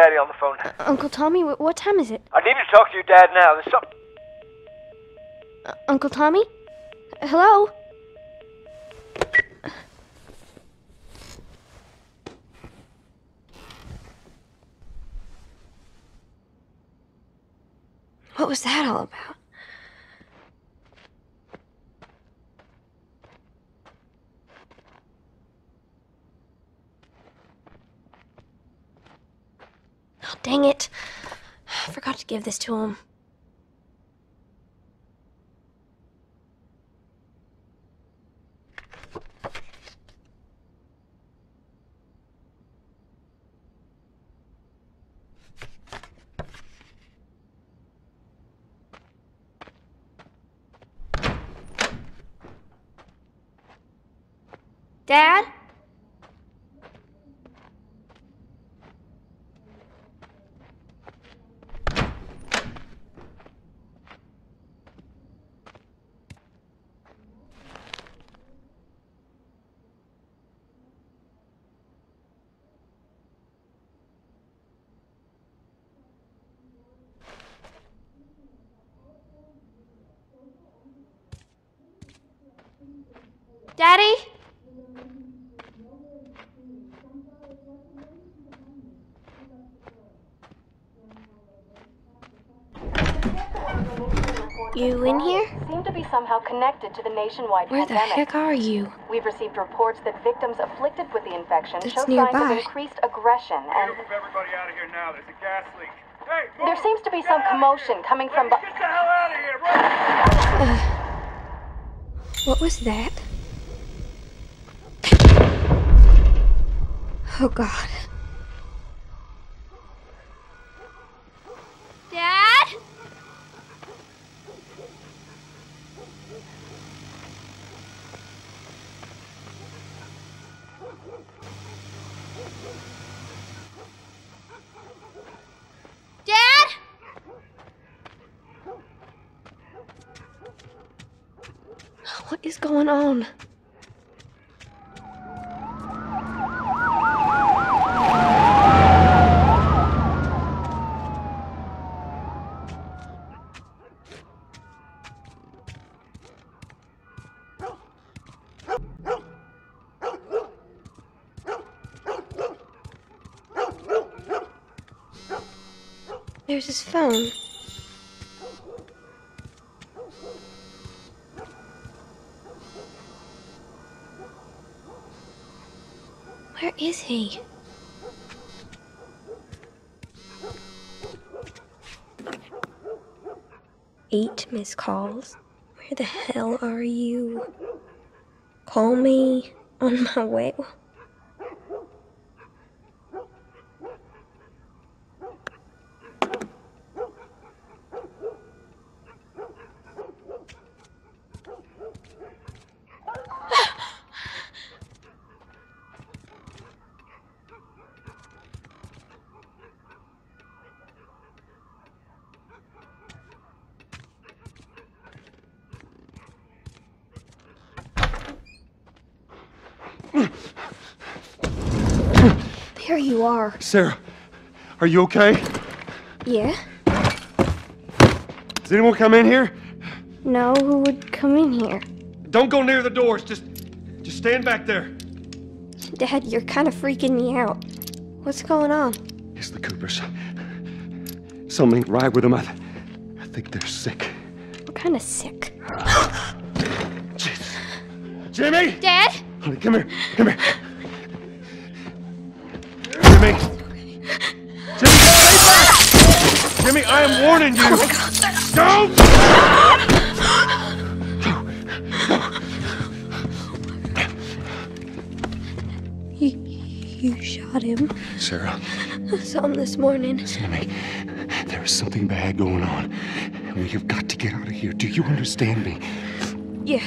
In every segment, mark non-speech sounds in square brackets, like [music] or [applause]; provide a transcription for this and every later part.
Daddy on the phone. Uncle Tommy, wh- what time is it? I need to talk to your dad now. There's something. Uh, Uncle Tommy? Hello? What was that all about? Oh, dang it. I forgot to give this to him. Dad? Daddy? You in here? seem to be somehow connected to the nationwide Where the heck are you? We've received reports that victims afflicted with the infection That's show signs of increased aggression, and Move everybody out of here now. There's a gas leak. Hey, move! there seems to be some Get out commotion here! coming from. Get the hell out of here! Run! What was that? Oh, God. Dad? Dad? What is going on? There's his phone. Where is he? Eight missed calls. Where the hell are you? Call me on my way. There you are. Sarah, are you okay? Yeah? Does anyone come in here? No, who would come in here? Don't go near the doors. Just, just stand back there. Dad, you're kind of freaking me out. What's going on? It's the Coopers. Something right with them. I, th- I think they're sick. What kind of sick? [gasps] Jimmy! Dad? Honey, come here. Come here. Jimmy! Jimmy, stay back! Jimmy, I am warning you! Oh Don't! You, you shot him. Sarah, I saw him this morning. listen to me. There is something bad going on. We have got to get out of here. Do you understand me? Yeah.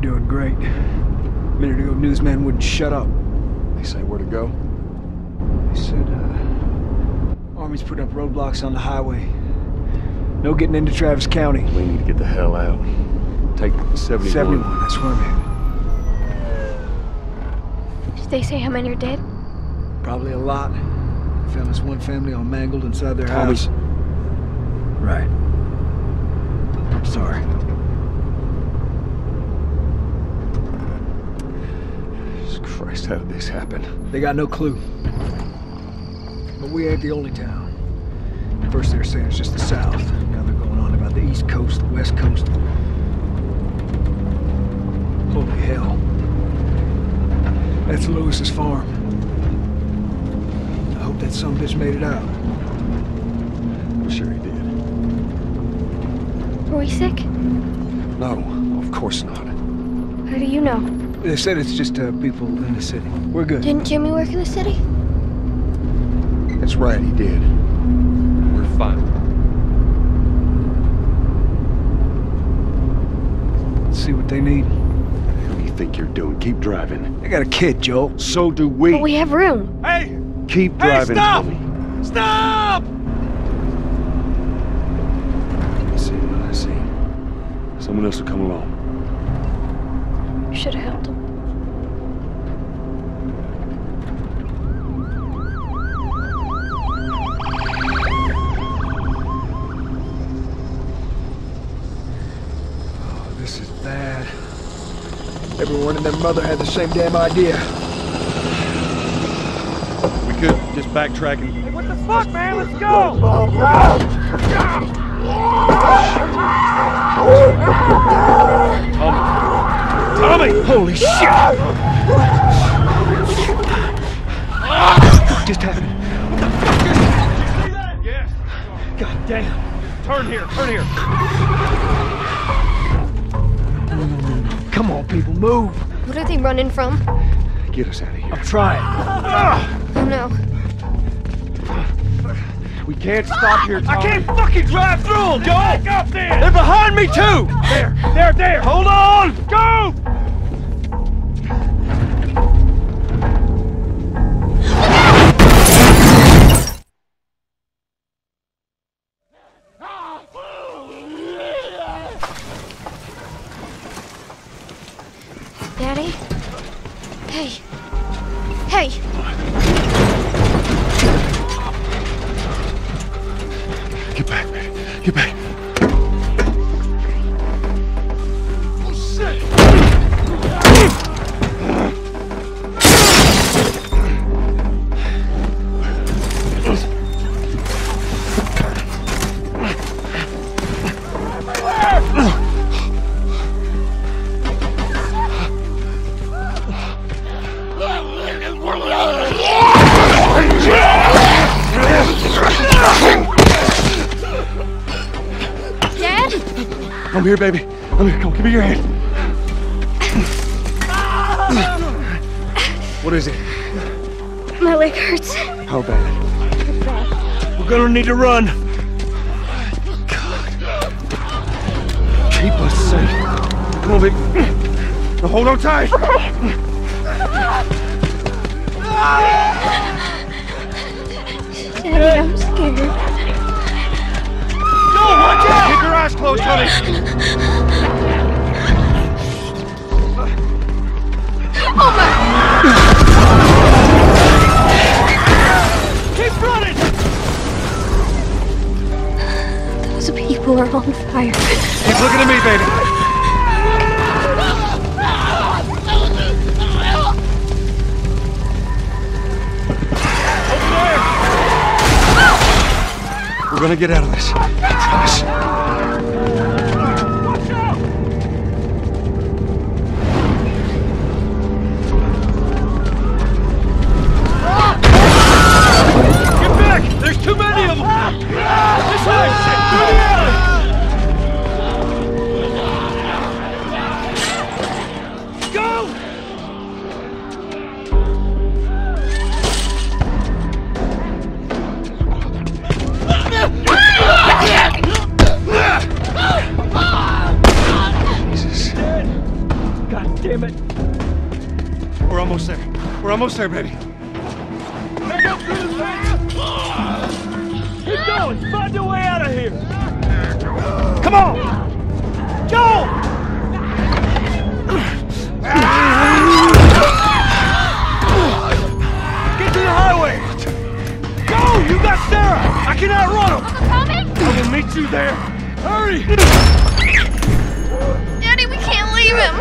doing great. A minute ago, newsman wouldn't shut up. They say where to go? They said, uh, Army's putting up roadblocks on the highway. No getting into Travis County. We need to get the hell out. Take 71. 71, that's where I'm headed. Did they say how many are dead? Probably a lot. I Found this one family all mangled inside their Tommy's- house. Right. I'm sorry. Christ, how did this happen? They got no clue. But we ain't the only town. First they were saying it's just the south. Now they're going on about the east coast, the west coast. Holy hell. That's Lewis's farm. I hope that some bitch made it out. I'm sure he did. Were we sick? No, of course not. How do you know? They said it's just uh, people in the city. We're good. Didn't Jimmy work in the city? That's right, he did. We're fine. Let's see what they need. What do you think you're doing? Keep driving. I got a kid, Joel. So do we. But we have room. Hey! Keep driving, stop! Tommy. Stop! I see what I see. Someone else will come along. You should have Everyone and their mother had the same damn idea. We could just backtrack and Hey, what the fuck, man? Let's go! Tommy! Holy shit! what just happened? Yes. God damn. Turn here, turn here. Come on, people, move. What are they running from? Get us out of here. I'm trying. Oh no. We can't stop here, Tommy. I can't fucking drive through them, Joel! Back up there! They're behind me, too! There, there, there! Hold on! Go! Here, baby. I'm here. Come, give me your hand. What is it? My leg hurts. How bad? We're gonna need to run. God. Keep us safe. Come on, baby. Now hold on tight. Okay. Daddy, I'm scared. Watch out! Keep your eyes closed, honey. Oh my! Keep running! Those people are on fire. Keep looking at me, baby. We're gonna get out of this. Get back! There's too many of them! This way! Damn it. We're almost there. We're almost there, baby. Keep going! Find your way out of here! Come on! Go! Get to the highway! Go! You got Sarah! I can outrun him! I will meet you there! Hurry! Him.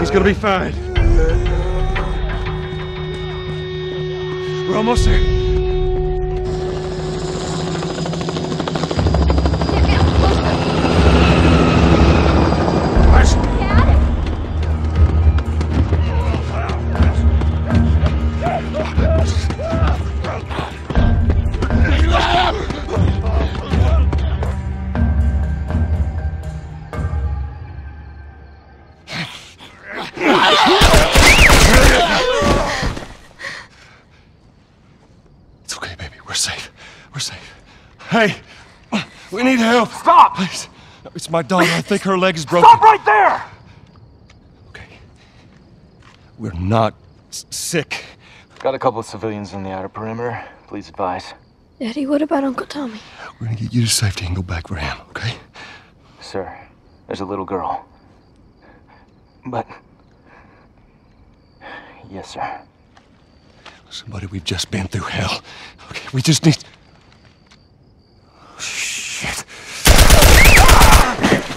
He's gonna be fine. We're almost there. We. Stop! Please. It's my daughter. I think her leg is broken. Stop right there! Okay. We're not sick. Got a couple of civilians in the outer perimeter. Please advise. Daddy, what about Uncle Tommy? We're gonna get you to safety and go back for him, okay? Sir, there's a little girl. But. Yes, sir. Somebody, we've just been through hell. Okay, we just need.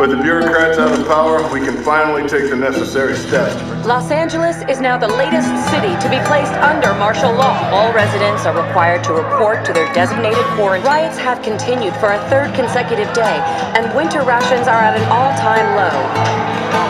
With the bureaucrats out of power, we can finally take the necessary steps. Los Angeles is now the latest city to be placed under martial law. All residents are required to report to their designated quarantine. Riots have continued for a third consecutive day, and winter rations are at an all-time low.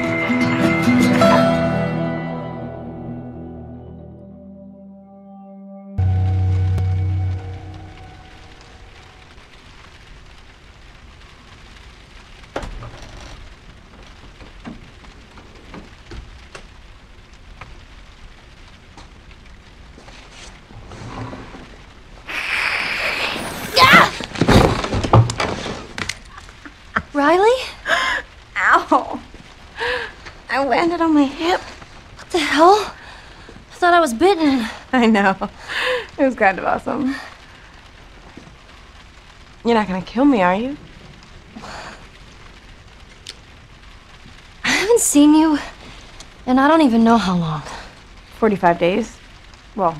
Know. [laughs] It was kind of awesome. You're not gonna kill me, are you? I haven't seen you, and I don't even know how long. 45 days. Well,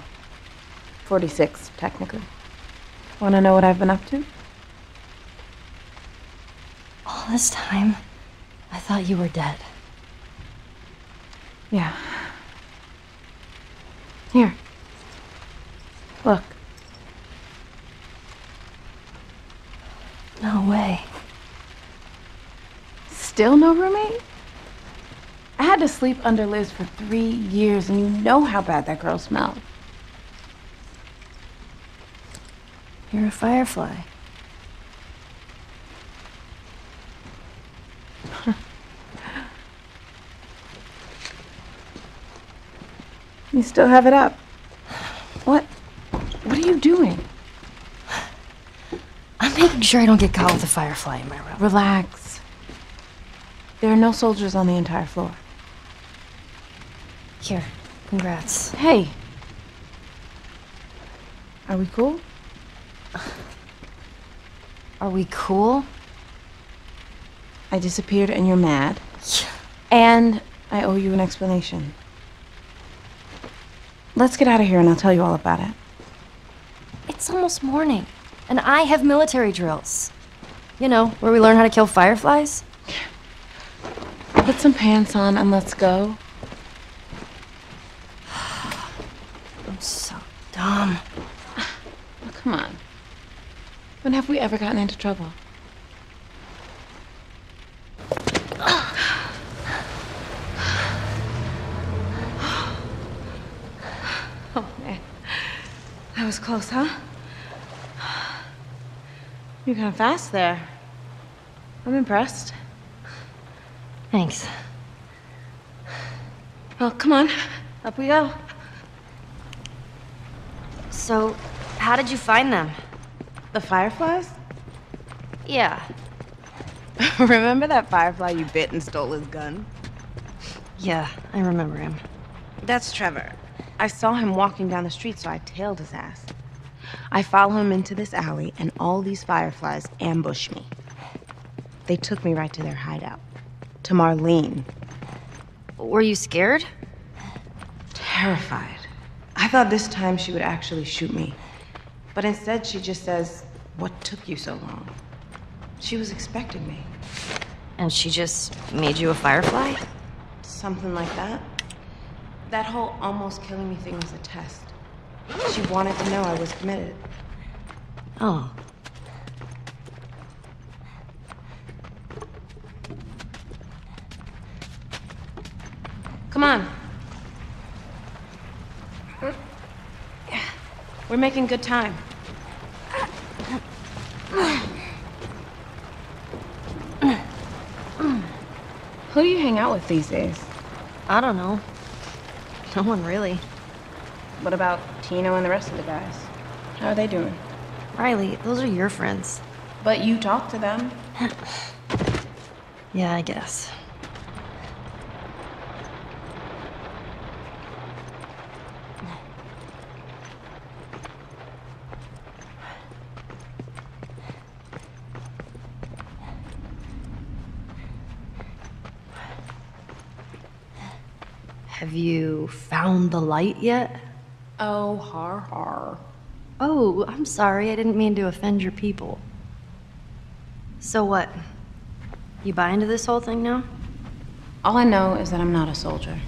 46, technically. Wanna know what I've been up to? All this time, I thought you were dead. Yeah. Here. Look. No way. Still no roommate? I had to sleep under Liz for three years, and you know how bad that girl smelled. You're a firefly. [laughs] You still have it up. What? What are you doing? I'm making sure I don't get caught with a firefly in my room. Relax. There are no soldiers on the entire floor. Here, congrats. Hey. Are we cool? Are we cool? I disappeared and you're mad. And I owe you an explanation. Let's get out of here and I'll tell you all about it. It's almost morning, and I have military drills. You know, where we learn how to kill fireflies. Put some pants on and let's go. [sighs] I'm so dumb. [sighs] Oh, come on. When have we ever gotten into trouble? [sighs] Oh, man. That was close, huh? You're kind of fast there. I'm impressed. Thanks. Well, come on. Up we go. So, how did you find them? The fireflies? Yeah. [laughs] Remember that firefly you bit and stole his gun? Yeah, I remember him. That's Trevor. I saw him walking down the street, so I tailed his ass. I follow him into this alley, and all these fireflies ambush me. They took me right to their hideout. To Marlene. Were you scared? Terrified. I thought this time she would actually shoot me. But instead, she just says, What took you so long? She was expecting me. And she just made you a firefly? Something like that. That whole almost killing me thing was a test. She wanted to know I was committed. Oh. Come on. We're making good time. Who do you hang out with these days? I don't know. No one really. What about Tino and the rest of the guys? How are they doing? Riley, those are your friends. But you talk to them. [laughs] Yeah, I guess. Have you found the light yet? Oh, har har. Oh, I'm sorry. I didn't mean to offend your people. So what? You buy into this whole thing now? All I know is that I'm not a soldier.